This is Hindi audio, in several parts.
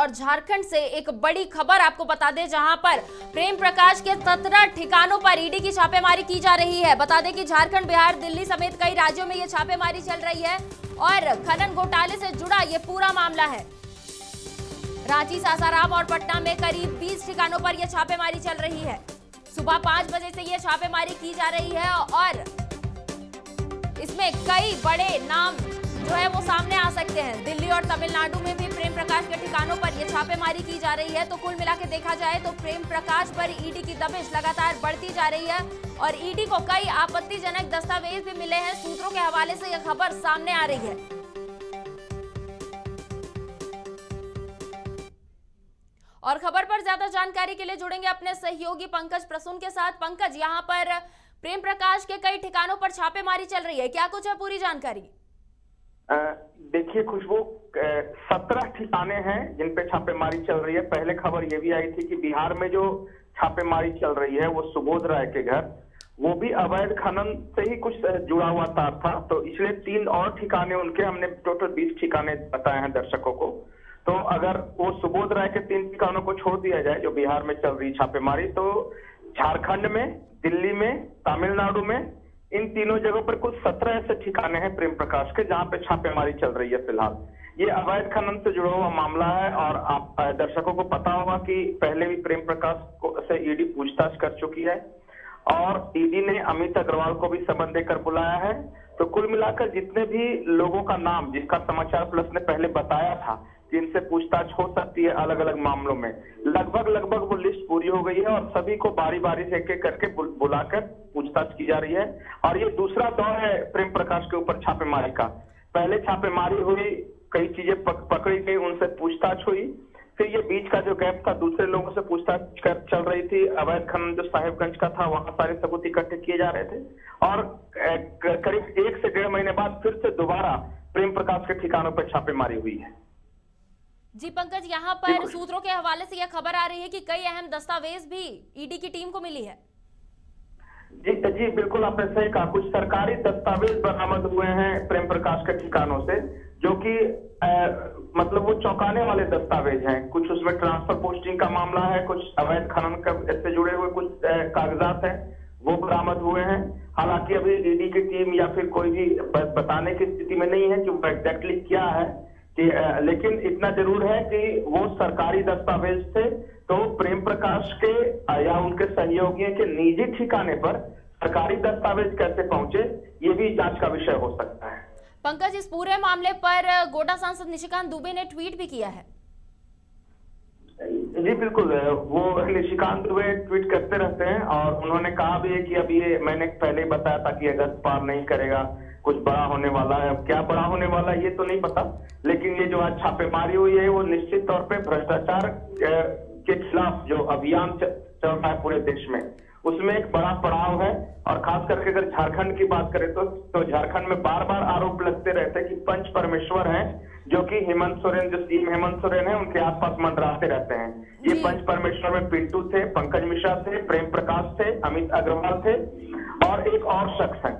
और झारखंड से एक बड़ी खबर आपको बता दें, जहाँ पर प्रेम प्रकाश के सत्रह ठिकानों पर ईडी की छापेमारी की जा रही है। बता दें कि झारखंड, बिहार, दिल्ली समेत कई राज्यों में ये छापेमारी चल रही है और खनन घोटाले से जुड़ा ये पूरा मामला है। रांची, सासाराम और पटना में करीब 20 ठिकानों पर यह छापेमारी चल रही है। सुबह पाँच बजे से यह छापेमारी की जा रही है और इसमें कई बड़े नाम जो है वो सामने आ सकते हैं। दिल्ली और तमिलनाडु में भी प्रेम प्रकाश के ठिकानों पर यह छापेमारी की जा रही है। तो कुल मिला देखा जाए तो प्रेम प्रकाश पर ईडी की दबिश लगातार बढ़ती जा रही है और ईडी को कई आपत्तिजनक दस्तावेज़ भी मिले हैं। सूत्रों के हवाले से यह खबर सामने आ रही है। और खबर पर ज़्यादा जानकारी के लिए जुड़ेंगे अपने सहयोगी पंकज प्रसून के साथ। पंकज, यहाँ पर प्रेम प्रकाश के कई ठिकानों पर छापेमारी चल रही है। क्या कुछ है पूरी जानकारी? देखिए खुशबू सत्रह ठिकाने हैं जिन पे छापेमारी चल रही है। पहले खबर ये भी आई थी कि बिहार में जो छापेमारी चल रही है, वो सुबोध राय के घर, वो भी अवैध खनन से ही कुछ जुड़ा हुआ तार था। तो इसलिए तीन और ठिकाने उनके, हमने टोटल बीस ठिकाने बताए हैं दर्शकों को। तो अगर वो सुबोध राय के तीन ठिकानों को छोड़ दिया जाए, जो बिहार में चल रही छापेमारी तो झारखंड में, दिल्ली में, तमिलनाडु में इन तीनों जगहों पर कुछ सत्रह ऐसे ठिकाने हैं प्रेम प्रकाश के, जहाँ पे छापेमारी चल रही है फ़िलहाल। ये अवैध खनन से जुड़ा हुआ मामला है और आप दर्शकों को पता होगा कि पहले भी प्रेम प्रकाश को से ईडी पूछताछ कर चुकी है और ईडी ने अमित अग्रवाल को भी समन देकर बुलाया है। तो कुल मिलाकर जितने भी लोगों का नाम, जिसका समाचार प्लस ने पहले बताया था जिनसे पूछताछ हो सकती है अलग अलग मामलों में लगभग लगभग वो लिस्ट पूरी हो गई है और सभी को बारी बारी से एक एक करके बुलाकर पूछताछ की जा रही है। और ये दूसरा दौर है प्रेम प्रकाश के ऊपर छापेमारी का। पहले छापेमारी हुई कई चीज़ें पक, पकड़ी गई उनसे पूछताछ हुई। फिर ये बीच का जो गैप था दूसरे लोगों से पूछताछ कर चल रही थी। अवैध खनन जो साहेबगंज का था वहाँ सारे सबूत इकट्ठे किए जा रहे थे। और करीब एक से डेढ़ महीने बाद फिर से दोबारा प्रेम प्रकाश के ठिकानों पर छापेमारी हुई है। जी पंकज यहाँ पर सूत्रों के हवाले से यह खबर आ रही है कि कई अहम दस्तावेज़ भी ईडी की टीम को मिली है। जी, बिल्कुल आपने सही कहा। कुछ सरकारी दस्तावेज़ बरामद हुए हैं प्रेम प्रकाश के ठिकानों से, जो कि मतलब वो चौंकाने वाले दस्तावेज़ हैं। कुछ उसमें ट्रांसफ़र पोस्टिंग का मामला है, कुछ अवैध खनन से जुड़े हुए कुछ कागजात हैं, वो बरामद हुए हैं। हालाँकि अभी ईडी की टीम या फिर कोई भी बताने की स्थिति में नहीं है कि एग्जैक्टली क्या है कि लेकिन इतना ज़रूर है कि वो सरकारी दस्तावेज़ थे तो प्रेम प्रकाश के या उनके सहयोगियों के निजी ठिकाने पर सरकारी दस्तावेज़ कैसे पहुँचे ये भी जाँच का विषय हो सकता है। पंकज इस पूरे मामले पर गोटा सांसद निशिकांत दुबे ने ट्वीट भी किया है। जी बिल्कुल वो निशिकांत दुबे ट्वीट करते रहते हैं और उन्होंने कहा भी है कि अब ये मैंने पहले ही बताया था कि अगस्त पार नहीं करेगा कुछ बड़ा होने वाला है। अब क्या बड़ा होने वाला है ये तो नहीं पता लेकिन ये जो आज छापेमारी हुई है वो निश्चित तौर पर भ्रष्टाचार के खिलाफ जो अभियान चल रहा है पूरे देश में। उसमें एक बड़ा पड़ाव है और खास करके अगर झारखंड की बात करें तो तो झारखंड में बार बार आरोप लगते रहते हैं कि पंच परमेश्वर हैं जो कि हेमंत सोरेन जो सीएम हेमंत सोरेन है उनके आसपास मंडराते रहते हैं। ये पंच परमेश्वर में पिंटू थे पंकज मिश्रा थे प्रेम प्रकाश थे अमित अग्रवाल थे और एक और शख्स है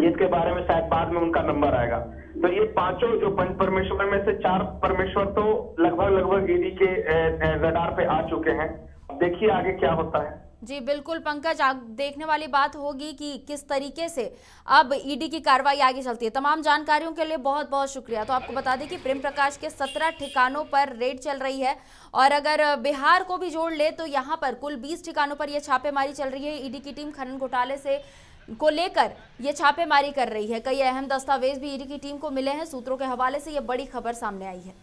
जिसके बारे में शायद बाद में उनका नंबर आएगा। तो ये पाँचों जो पंच परमेश्वर में से चार परमेश्वर तो लगभग लगभग ईडी के रडार पे आ चुके हैं। देखिए आगे क्या होता है। जी, बिल्कुल, पंकज, आप देखने वाली बात होगी कि किस तरीके से अब ईडी की कार्रवाई आगे चलती है। तमाम जानकारियों के लिए बहुत बहुत शुक्रिया। तो आपको बता दें कि प्रेम प्रकाश के सत्रह ठिकानों पर रेड चल रही है और अगर बिहार को भी जोड़ ले तो यहाँ पर कुल बीस ठिकानों पर यह छापेमारी चल रही है। ईडी की टीम खनन घोटाले से, को लेकर ये छापेमारी कर रही है। कई अहम दस्तावेज़ भी ईडी की टीम को मिले हैं। सूत्रों के हवाले से ये बड़ी खबर सामने आई है।